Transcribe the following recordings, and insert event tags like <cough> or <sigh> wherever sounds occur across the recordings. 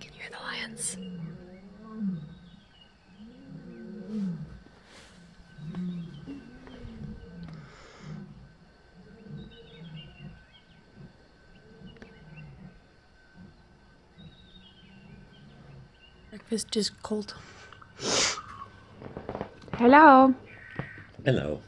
Can you hear the lions? Breakfast is cold. Hello. Hello.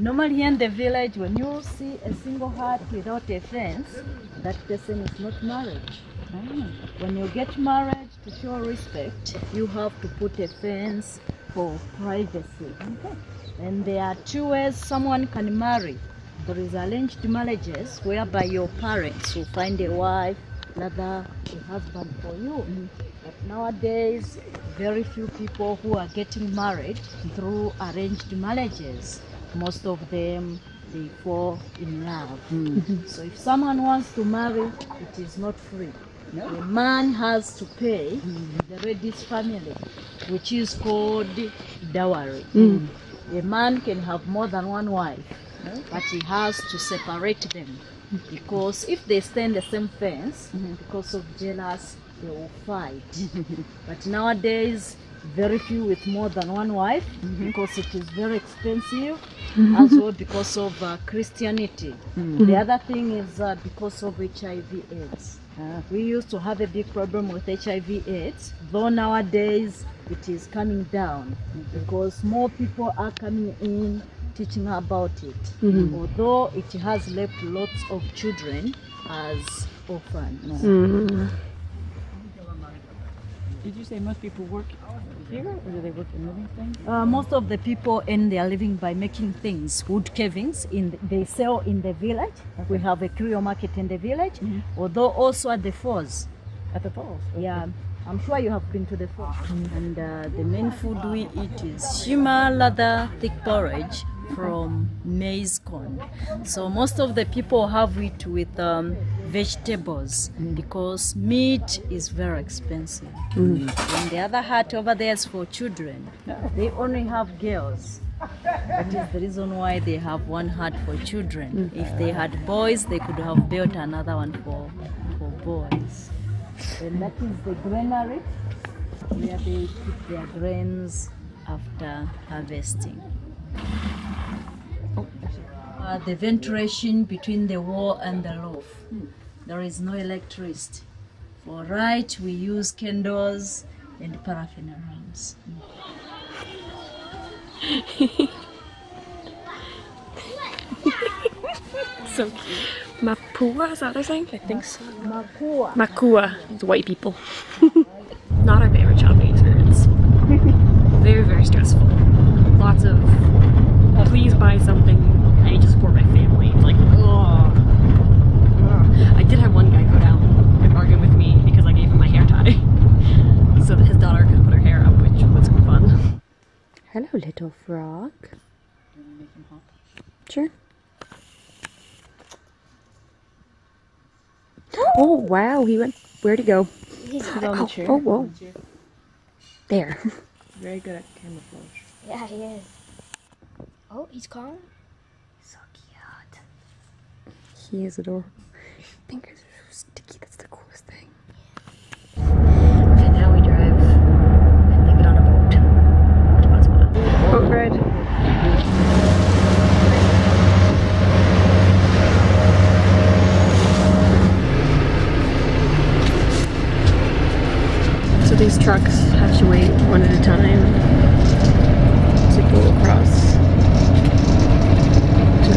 Normally in the village, when you see a single hut without a fence, that person is not married. Ah. When you get married, to show respect, you have to put a fence for privacy. And there are two ways someone can marry. There is arranged marriages whereby your parents will find a wife, another a husband for you. But nowadays, very few people who are getting married through arranged marriages. Most of them they fall in love. Hmm. <laughs> So if someone wants to marry, it is not free. The man has to pay hmm. the lady's family, which is called dowry. Hmm. A man can have more than one wife, but he has to separate them <laughs> because if they stay in the same fence, because of jealous, they will fight. <laughs> but nowadays, very few with more than one wife mm-hmm. because it is very expensive, mm-hmm. as well because of uh, Christianity. Mm-hmm. The other thing is uh, because of HIV/AIDS. Ah. We used to have a big problem with HIV/AIDS, though nowadays it is coming down because more people are coming in teaching about it. Although it has left lots of children as orphans. Did you say most people work here or do they work in living things? Uh, most of the people earn their living by making things, wood carvings. In the, they sell in the village. We have a curio market in the village, although also at the falls. At the falls. Yeah, I'm sure you have been to the falls. And uh, the main food we eat is nshima lather thick porridge from maize corn. So most of the people have it with um, vegetables mm. because meat is very expensive. Mm. And the other hut over there is for children. They only have girls. That is the reason why they have one hut for children. Mm. If they had boys, they could have built another one for, for boys. And that is the granary where they keep their grains after harvesting. Uh, the ventilation between the wall and the roof. There is no electricity. For light, we use candles and paraffin lamps. So, Mapua, is that what they're saying? I think so. Makua. Makua, it's white people. <laughs> Not our favorite shopping experience. <laughs> very, very stressful. Lots of, please buy something, I need to support my family. Like, ugh. Ugh. I did have one guy go down and argue with me because I gave him my hair tie. so that his daughter could put her hair up, which was fun. Hello, little frog. Sure. Oh! oh wow, he went. Where'd he go? He's <gasps> on the Oh, chair. oh whoa. There. Very good at camouflage. Yeah, he is. Oh, he's calm. So cute. He is adorable. Fingers are so sticky. That's the coolest thing. Okay, now we drive and they get on a boat. to Botswana. Boat ride. So these trucks have to wait one at a time to go across to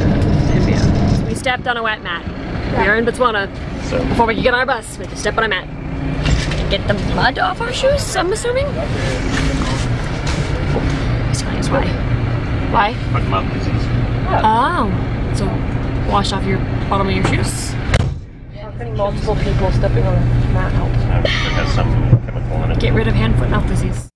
Zambia. We stepped on a wet mat. We are in Botswana. So Before we can get on our bus, we have to step on a mat. Get the mud off our shoes, I'm assuming. He's telling why. Why? foot mouth disease. Oh. So wash off your bottom of your shoes. Multiple people stepping on a mat helps. It has some chemical in it. Get rid of hand, foot, mouth disease.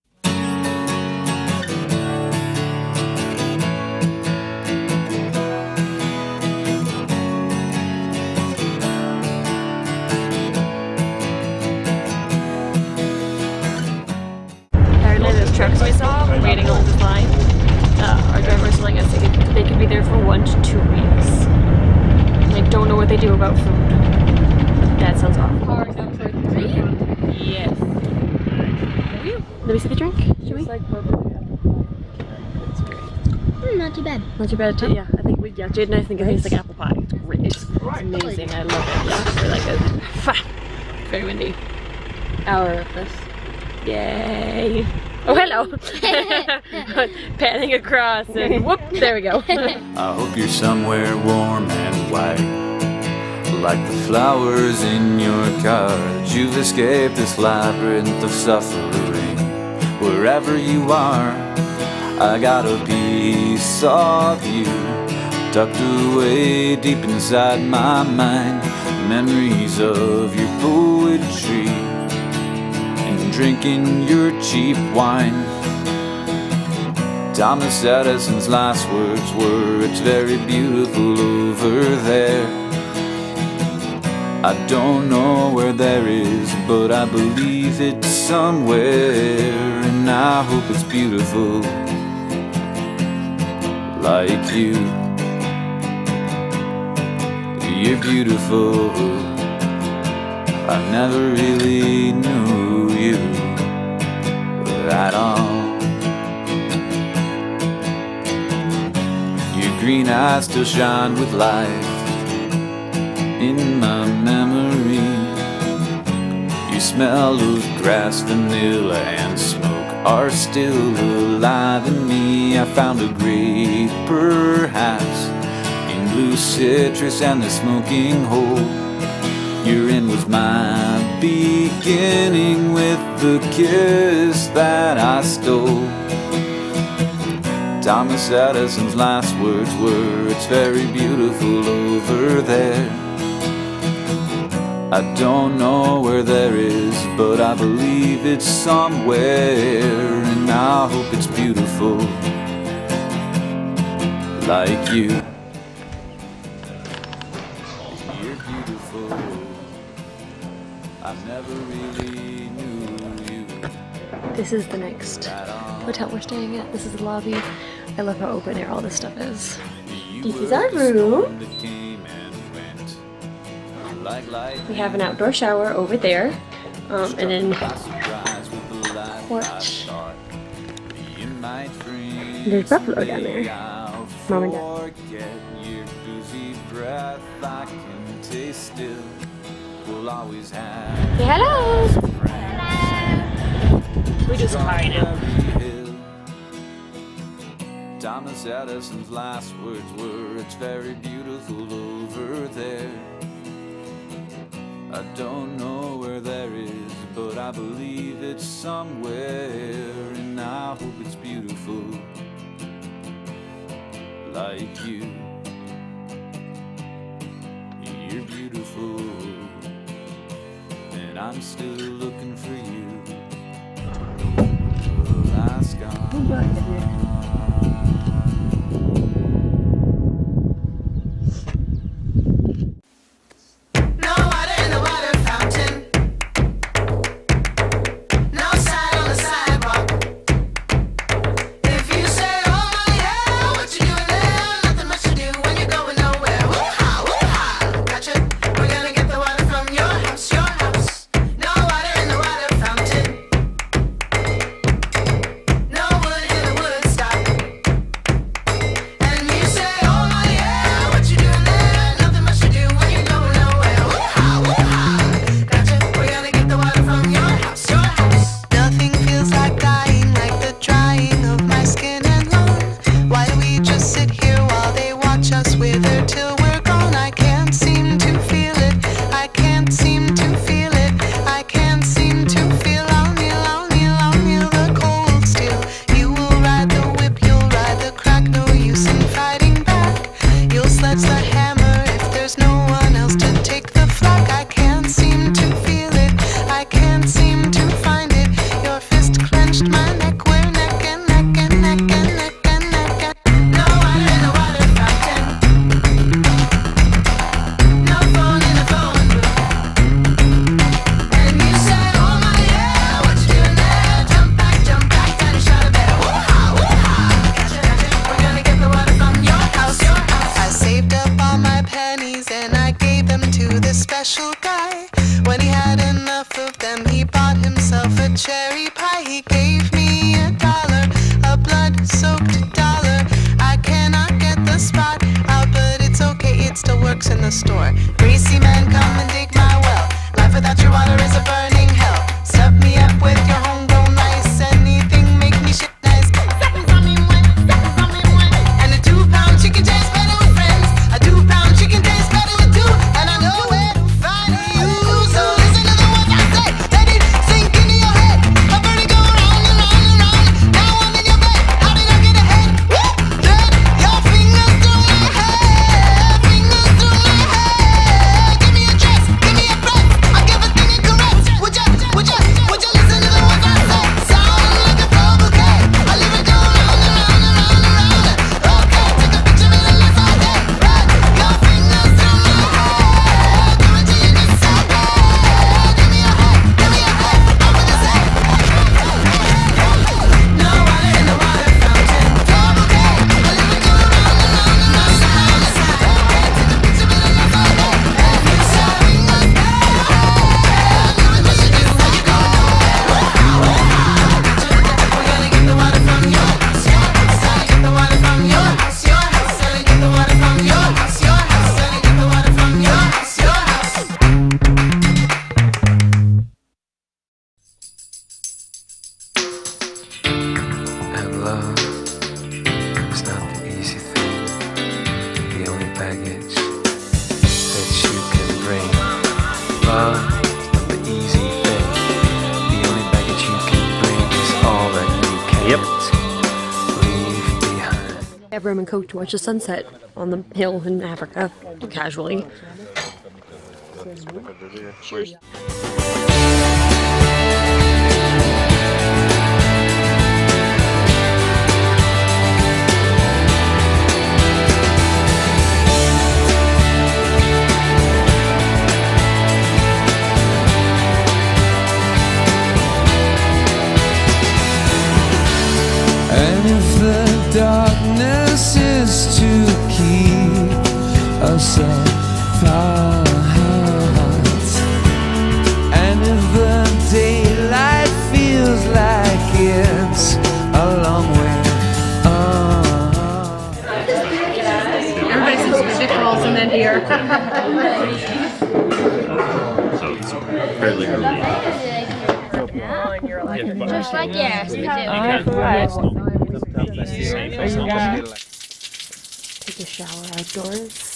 Our driver was us they could, they could be there for one to two weeks. And I don't know what they do about food. That sounds awful. Car number three. Yes. Let me see the drink. Should we? It's like bourbon. Mm, not too bad. Not too bad. Too. Yeah, I think we. Yeah, Jade and I think it tastes like apple pie. It's great. It's, it's amazing. I love it. Yeah, really good. Fa- <laughs> Very windy. Hour of this. Yay! Oh, hello. <laughs> <laughs> Panning across and whoop, there we go. <laughs> I hope you're somewhere warm and white. Like the flowers in your cards, you've escaped this labyrinth of suffering. Wherever you are, I got a piece of you tucked away deep inside my mind. Memories of your poetry and drinking your cheap wine. Thomas Edison's last words were, It's very beautiful over there. I don't know where there is, but I believe it's somewhere, and I hope it's beautiful, like you. You're beautiful. I never really knew you at all. Your green eyes still shine with life in my memory. You smell of grass, vanilla, and smoke are still alive in me. I found a grave, perhaps, in blue citrus and the smoking hole. Your end was my beginning with the kiss that I stole. Thomas Edison's last words were, It's very beautiful over there. I don't know where there is, but I believe it's somewhere, and I hope it's beautiful, like you. This is the next hotel we're staying at. This is the lobby. I love how open air all this stuff is. This is our room. We have an outdoor shower over there. Um, and then porch. There's Buffalo down there. Mom and Dad. forget your Thomas Edison's last words were, It's very beautiful over there. I don't know where there is, but I believe it's somewhere, and I hope it's beautiful, like you. You're beautiful, and I'm still looking for you. Alaska. in the store. Greasy men come and dig To watch the sunset on the hill in Africa casually. And if the daylight feels like it's a long way in so it's fairly early. Just like yes, we do. All right. Take a shower outdoors.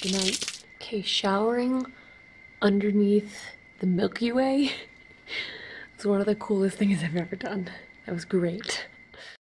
the night. Okay, showering underneath the Milky Way. <laughs> It's one of the coolest things I've ever done. That was great.